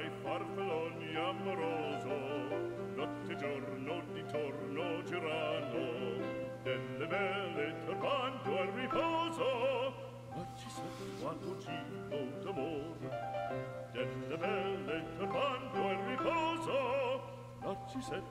dai farfalloni amoroso notte e giorno di torno girano delle belle turbando al riposo ma ci sa quanto cibo d'amore delle belle turbando al riposo ma ci sono